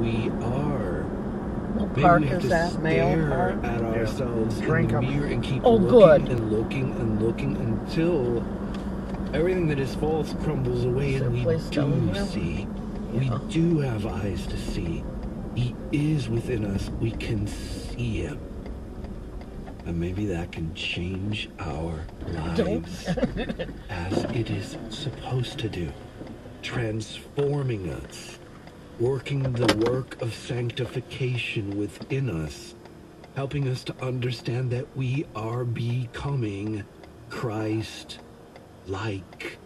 we are. What Maybe park we have is to that? Mail stare park? at ourselves Drink in the mirror and keep Oh, looking good. and looking and looking until everything that is false crumbles away Is there and we place do down see. Yeah. We do have eyes to see. He is within us. We can see him. And maybe that can change our Don't. lives as it is supposed to do, transforming us, working the work of sanctification within us, helping us to understand that we are becoming Christ like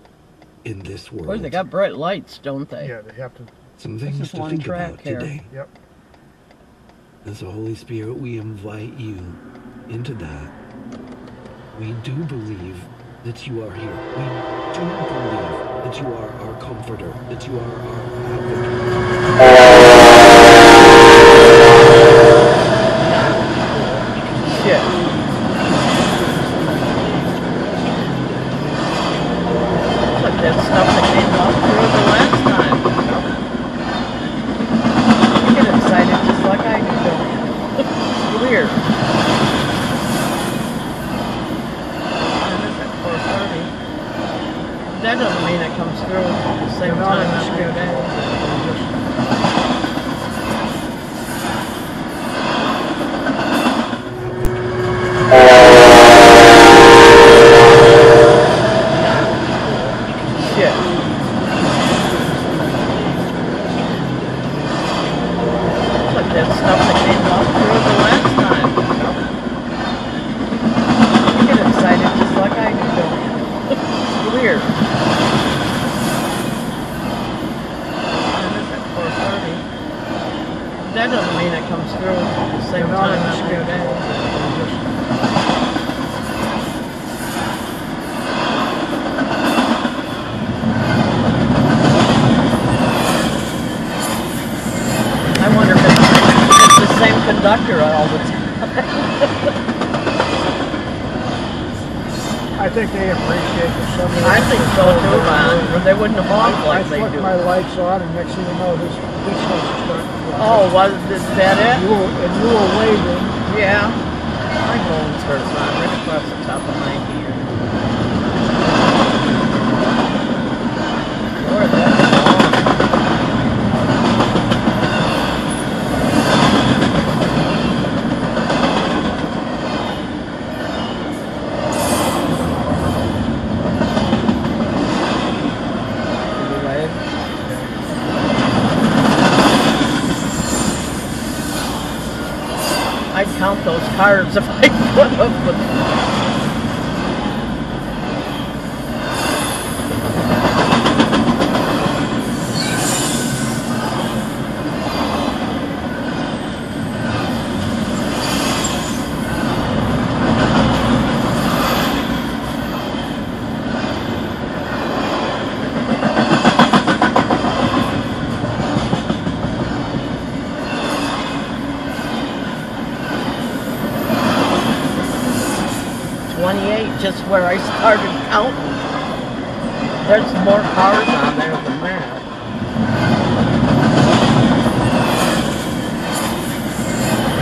in this world. Boy, they got bright lights, don't they? Yeah, they have to. Some This things is to think track about here. today. Yep. And so, Holy Spirit, we invite you into that. We do believe that you are here. We do believe that you are our comforter, that you are our advocate. Shit. Like that stuff that came off through the last time. You get excited just like I do. It's weird. And it's at 4:30. That doesn't mean it comes through at the same time it's every day. Shit. Like that stuff that came off through the last time. You get excited just like I do. It's weird. And it's at 4:30. That doesn't mean it comes through at the same time it's every day. I wonder if it's, it's the same conductor all the time. I think they appreciate the sun. I think so too, man. They wouldn't honk I like they flick do. my lights on, and next thing you know, this this. Oh, was is that You it? were, and you were waving. Yeah. My bones hurt, man. Right across the top of my ear. I'd count those cars if I could have, 28, just where I started counting. There's more cars on there than that.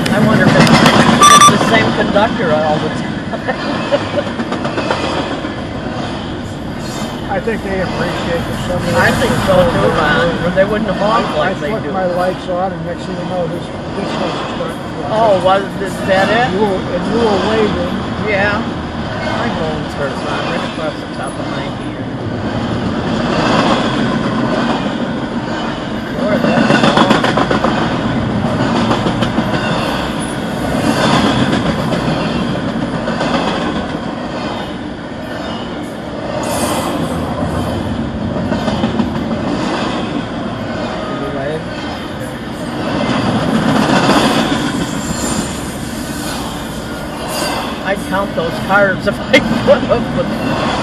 I wonder if it's the same conductor all the time. I think they appreciate the summer. I think so too, Ron. They wouldn't have honked like they do. I my lights on and next thing you know, this, this one's starting to Oh, was this, that it? And you were, and you were waving. Yeah. My bones hurt, man. Right across the top of my ear. I'd count those cars if I could have,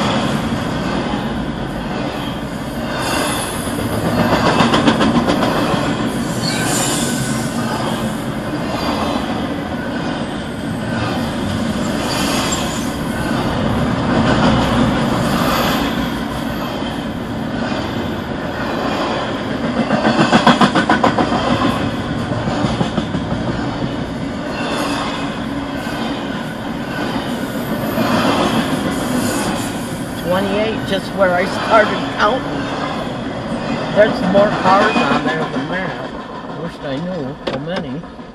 28, just where I started counting. There's more cars on there than that. Wished I knew how many.